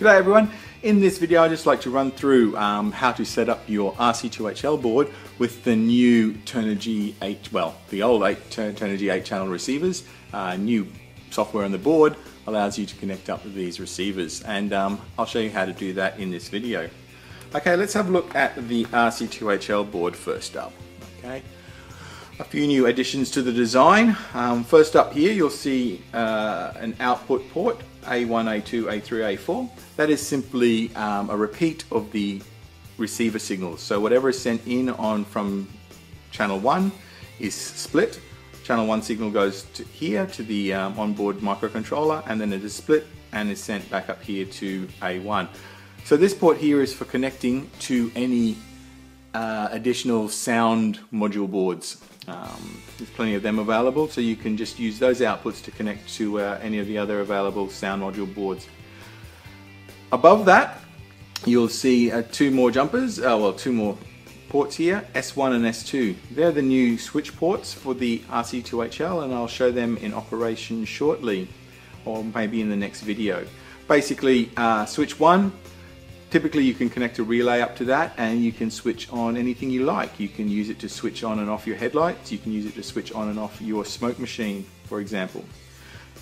G'day everyone. In this video I'd just like to run through um, how to set up your RC2HL board with the new Turnigy 8, well the old 8 Turnigy 8 channel receivers. Uh, new software on the board allows you to connect up with these receivers and um, I'll show you how to do that in this video. Okay let's have a look at the RC2HL board first up. Okay a few new additions to the design. Um, first up here you'll see uh, an output port A1, A2, A3, A4. That is simply um, a repeat of the receiver signals. So whatever is sent in on from channel 1 is split. Channel 1 signal goes to here to the um, onboard microcontroller and then it is split and is sent back up here to A1. So this port here is for connecting to any uh, additional sound module boards. Um, there's plenty of them available, so you can just use those outputs to connect to uh, any of the other available sound module boards. Above that, you'll see uh, two more jumpers, uh, well, two more ports here, S1 and S2. They're the new switch ports for the RC2HL, and I'll show them in operation shortly, or maybe in the next video. Basically, uh, switch 1 Typically you can connect a relay up to that and you can switch on anything you like. You can use it to switch on and off your headlights, you can use it to switch on and off your smoke machine, for example.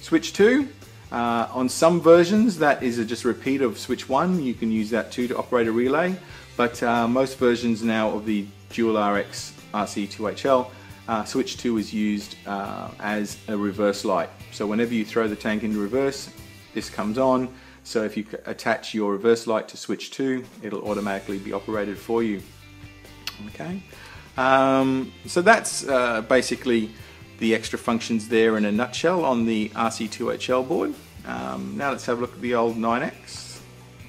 Switch 2, uh, on some versions that is a just a repeat of switch 1, you can use that too to operate a relay, but uh, most versions now of the Dual RX RC2HL, uh, switch 2 is used uh, as a reverse light. So whenever you throw the tank into reverse, this comes on, so if you attach your reverse light to switch 2, it'll automatically be operated for you. Okay, um, so that's uh, basically the extra functions there in a nutshell on the RC2HL board. Um, now let's have a look at the old 9X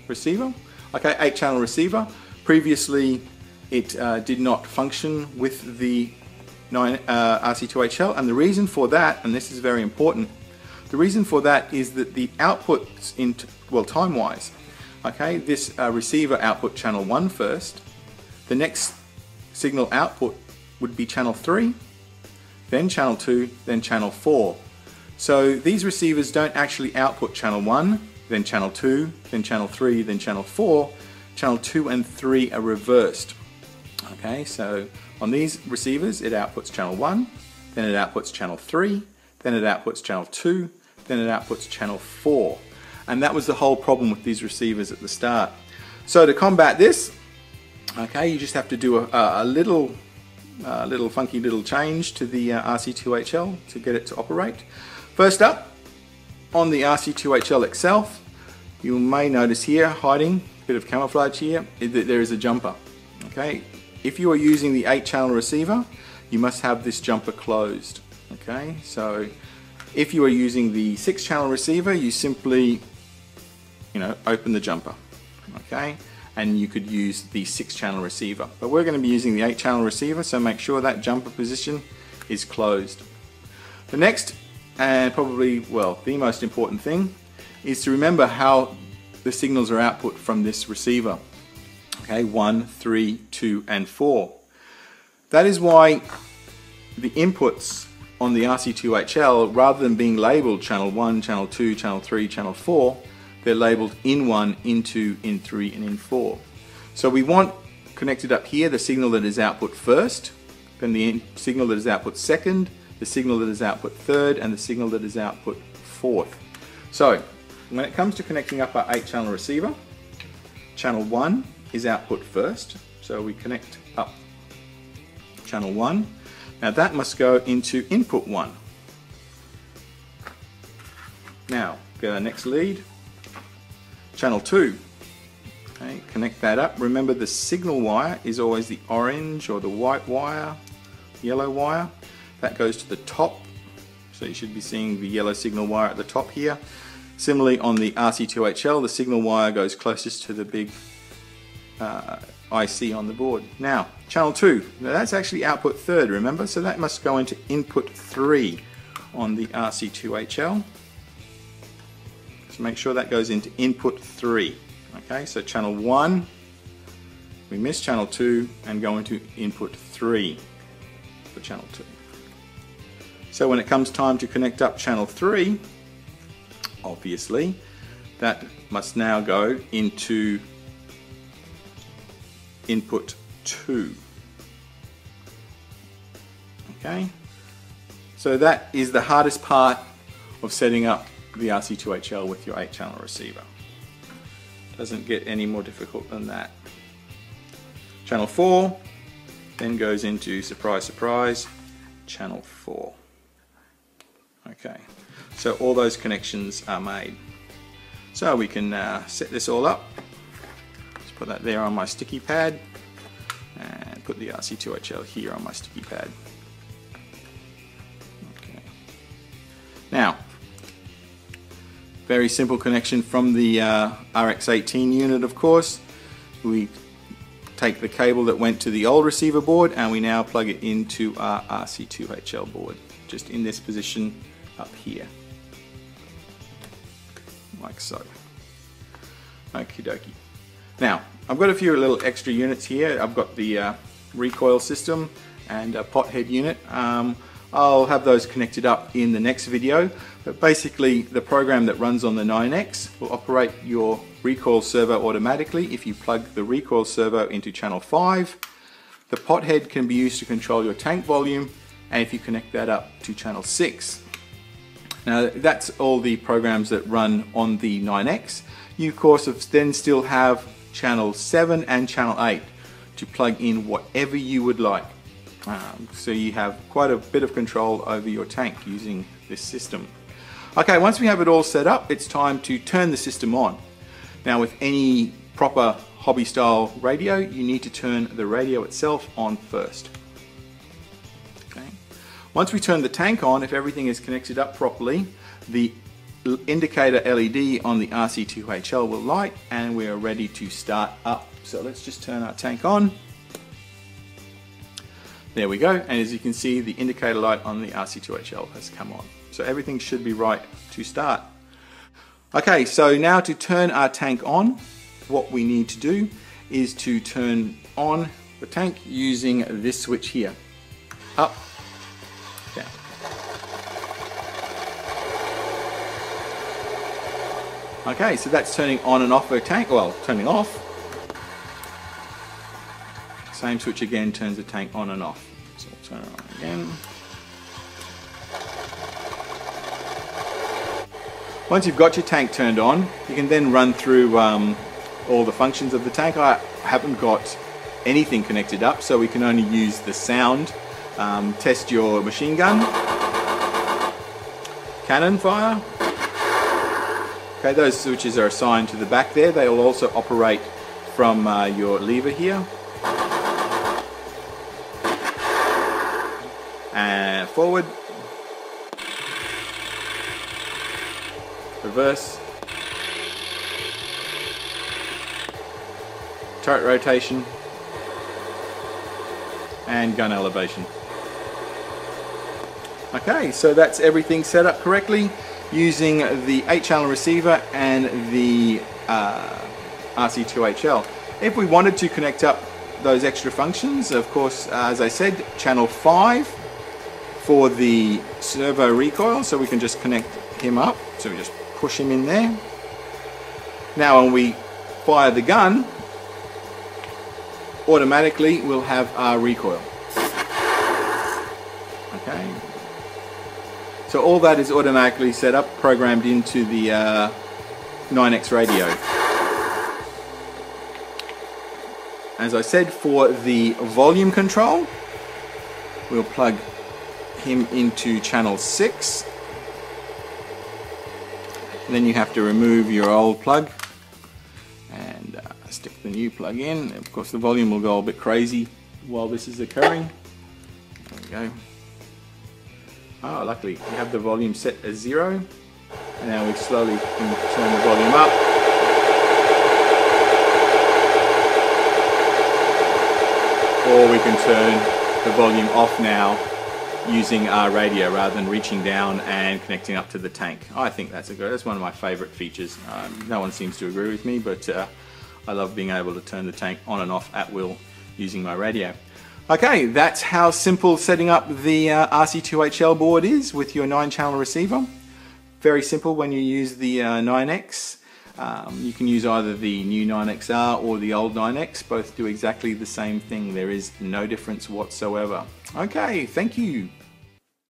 receiver. Okay, 8 channel receiver. Previously it uh, did not function with the 9, uh, RC2HL and the reason for that, and this is very important, the reason for that is that the outputs in, well, time-wise, okay, this uh, receiver output channel 1 first, the next signal output would be channel 3, then channel 2, then channel 4. So these receivers don't actually output channel 1, then channel 2, then channel 3, then channel 4. Channel 2 and 3 are reversed. Okay, so on these receivers it outputs channel 1, then it outputs channel 3, then it outputs channel 2, then it outputs channel 4. And that was the whole problem with these receivers at the start. So to combat this, okay, you just have to do a, a little a little funky little change to the uh, RC2HL to get it to operate. First up, on the RC2HL itself, you may notice here, hiding, a bit of camouflage here, that there is a jumper. Okay, if you are using the 8 channel receiver, you must have this jumper closed. Okay, so if you are using the six channel receiver, you simply, you know, open the jumper, okay? And you could use the six channel receiver. But we're gonna be using the eight channel receiver, so make sure that jumper position is closed. The next, and probably, well, the most important thing, is to remember how the signals are output from this receiver. Okay, one, three, two, and four. That is why the inputs on the RC2HL, rather than being labeled channel 1, channel 2, channel 3, channel 4, they're labeled in 1, in 2, in 3, and in 4. So we want connected up here the signal that is output first, then the signal that is output second, the signal that is output third, and the signal that is output fourth. So when it comes to connecting up our 8 channel receiver, channel 1 is output first, so we connect up channel 1 now that must go into input 1. Now, get our next lead, channel 2. Okay, connect that up. Remember the signal wire is always the orange or the white wire, yellow wire. That goes to the top, so you should be seeing the yellow signal wire at the top here. Similarly on the RC2HL, the signal wire goes closest to the big uh, IC on the board. Now, channel 2, now that's actually output third, remember? So that must go into input 3 on the RC2HL. So make sure that goes into input 3. Okay, so channel 1, we miss channel 2 and go into input 3 for channel 2. So when it comes time to connect up channel 3, obviously, that must now go into input 2. Okay, so that is the hardest part of setting up the RC2HL with your 8 channel receiver. Doesn't get any more difficult than that. Channel 4 then goes into, surprise, surprise, channel 4. Okay, so all those connections are made. So we can uh, set this all up. Put that there on my sticky pad and put the RC2HL here on my sticky pad. Okay. Now, very simple connection from the uh, RX18 unit of course. We take the cable that went to the old receiver board and we now plug it into our RC2HL board just in this position up here like so okie dokie now I've got a few little extra units here. I've got the uh, recoil system and a pot head unit. Um, I'll have those connected up in the next video. But basically the program that runs on the 9X will operate your recoil servo automatically if you plug the recoil servo into channel 5 the pot head can be used to control your tank volume and if you connect that up to channel 6 now that's all the programs that run on the 9X you of course then still have channel 7 and channel 8 to plug in whatever you would like um, so you have quite a bit of control over your tank using this system. Okay, once we have it all set up, it's time to turn the system on. Now with any proper hobby style radio, you need to turn the radio itself on first. Okay. Once we turn the tank on, if everything is connected up properly, the indicator LED on the RC2HL will light and we are ready to start up. So let's just turn our tank on. There we go, and as you can see, the indicator light on the RC2HL has come on. So everything should be right to start. Okay, so now to turn our tank on, what we need to do is to turn on the tank using this switch here. Up, Okay, so that's turning on and off the tank, well, turning off. Same switch again turns the tank on and off. So we'll turn it on again. Once you've got your tank turned on, you can then run through um, all the functions of the tank. I haven't got anything connected up, so we can only use the sound. Um, test your machine gun, cannon fire. Okay, those switches are assigned to the back there. They will also operate from uh, your lever here. and forward, reverse, turret rotation, and gun elevation. Okay, so that's everything set up correctly using the 8 channel receiver and the uh, RC2HL. If we wanted to connect up those extra functions, of course, as I said, channel 5 for the servo recoil so we can just connect him up. So we just push him in there. Now when we fire the gun automatically we'll have our recoil. Okay so all that is automatically set up programmed into the uh, 9X radio. As I said for the volume control we'll plug him into channel 6 and then you have to remove your old plug and uh, stick the new plug in. Of course the volume will go a bit crazy while this is occurring. There we go oh luckily we have the volume set as zero and now we slowly can turn the volume up or we can turn the volume off now using our radio rather than reaching down and connecting up to the tank. I think that's a good, that's one of my favorite features. Um, no one seems to agree with me, but uh, I love being able to turn the tank on and off at will using my radio. Okay, that's how simple setting up the uh, RC2HL board is with your 9 channel receiver. Very simple when you use the uh, 9X. Um, you can use either the new 9XR or the old 9X. Both do exactly the same thing. There is no difference whatsoever. Okay, thank you.